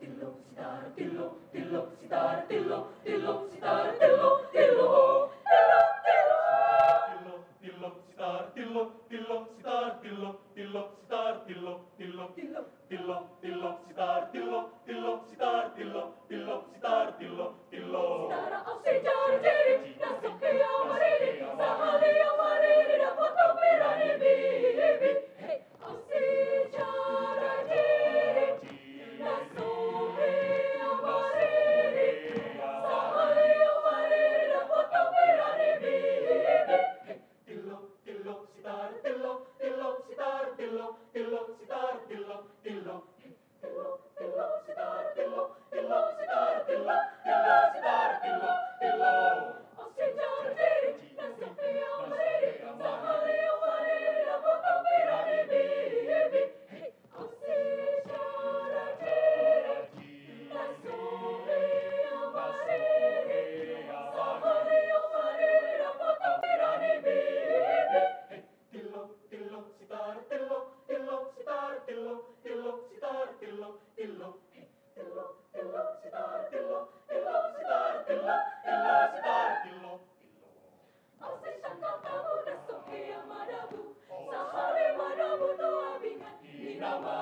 tillo, sitar, tillo, tillo, sitar, tillo, tillo, sitar, tillo. Namah.